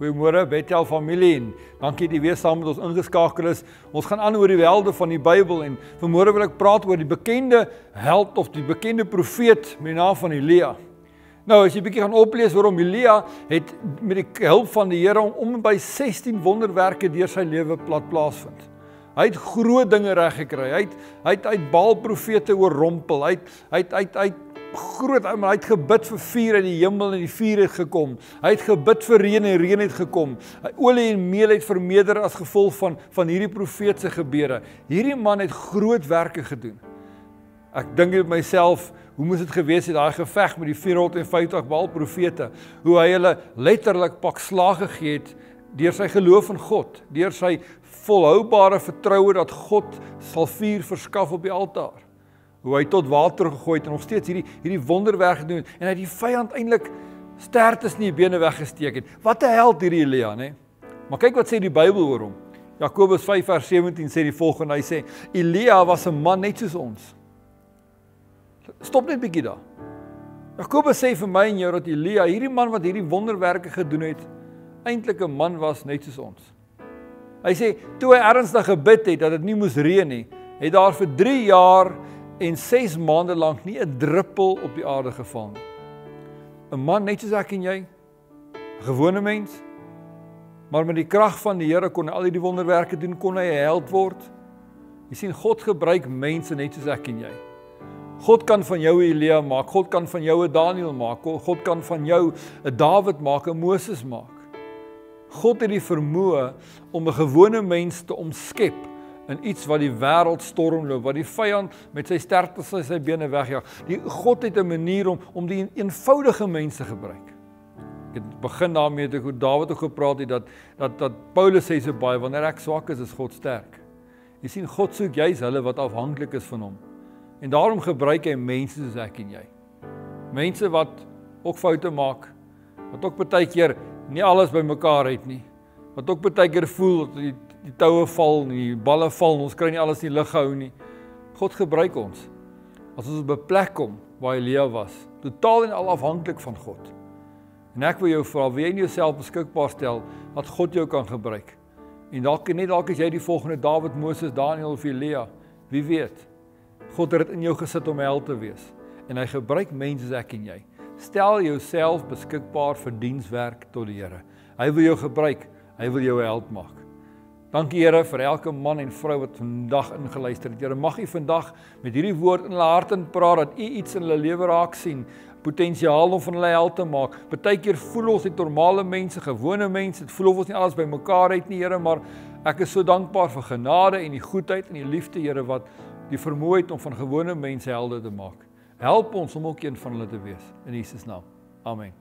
Goeiemôre Bethel familie en dankie dat jy weer saam met ons ingeskakel is. Ons gaan aan oor die welde van die Bybel en vanmôre wil ek praat oor die bekende held of die bekende profeet met die naam van Elia. Nou as jy bietjie gaan oplees waarom Elia het met die hulp van die Here om, om by 16 wonderwerke deur sy lewe plat plaasvind. Hy het groot dinge reg gekry. Hy het hy het uit Baal profete oorrompel. Hy het hy het, hy het groot ou, maar hy het gebid vir vuur uit die hemel en die vuur het gekom. Hy het gebid vir reën en reën het gekom. Olie en meel het vermeerder as gevolg van van hierdie profeetse gebeure. Hierdie man het groot werke gedoen. Ek dink net myself, hoe moes dit gewees het daai geveg met die 450 Baal profete, hoe hy hulle letterlik pak slaag gegee het deur sy geloof in God, deur sy volhoubare vertroue dat God sal vuur verskaf op die altaar hoe hy tot water gegooi het en nog steeds hierdie hierdie wonderwerk gedoen en hy het die vyand eintlik sterktes in die bene weggesteek het. Wat 'n held hierdie Elia, nê? Maar kyk wat sê die Bybel oor hom. Jakobus 5 vers 17 sê die volgende, hy sê Elia was 'n man net soos ons. Stop net bietjie daar. Jakobus sê vir my en jou dat Elia, hierdie man wat hierdie wonderwerke gedoen het, eintlik 'n man was net soos ons. Hy sê toe hy ernstig gebid het dat dit nie moes reën nie, het daar vir 3 jaar en 6 maande lank nie 'n druppel op die aarde geval nie. 'n Man net soos ek en jy, 'n gewone mens, maar met die krag van die Here kon hy al hierdie wonderwerke doen, kon hy 'n held word. Jy sien God gebruik mense net soos ek en jy. God kan van jou 'n Elia maak, God kan van jou 'n Daniël maak, God kan van jou 'n Dawid maak, 'n Moses maak. God het die vermoë om 'n gewone mens te omskep in iets wat die wêreld stormloop, wat die vyand met sy sterktes sy, sy bene wegjaag. Die God het 'n manier om om die eenvoudige mense gebruik. Ek het begin daarmee toe hoe Dawid ook gepraat het dat dat dat Paulus sê so baie wanneer ek swak is, is God sterk. Jy sien God soek juis hulle wat afhanklik is van hom. En daarom gebruik hy mense soos ek en jy. Mense wat ook foute maak, wat ook baie keer nie alles bymekaar het nie. Wat ook baie keer voel dat die die toue val en die balle val en ons kry nie alles in lug gehou nie. God gebruik ons. As ons op 'n plek kom waar Elia was, totaal en al afhanklik van God. En ek wil jou vra, wie jy jouself beskikbaar stel dat God jou kan gebruik. En dalk net dalk as jy die volgende Dawid, Moses, Daniel of Elia, wie weet. God het dit in jou gesit om hel te wees en hy gebruik mense soos ek en jy. Stel jouself beskikbaar vir dienswerk tot die Here. Hy wil jou gebruik. Hy wil jou help maak. Dankie Here vir elke man en vrou wat vandag ingeluister het. Here, mag U vandag met hierdie woord in hulle harte praat dat U iets in hulle lewe raak sien, potensiaal om van hulle hel te maak. Partykeer voel ons net normale mense, gewone mense, dit voel of ons nie alles bymekaar het nie, Here, maar ek is so dankbaar vir genade en die goedheid en die liefde, Here, wat die vermoë het om van gewone mense helde te maak. Help ons om ook een van hulle te wees in Jesus naam. Amen.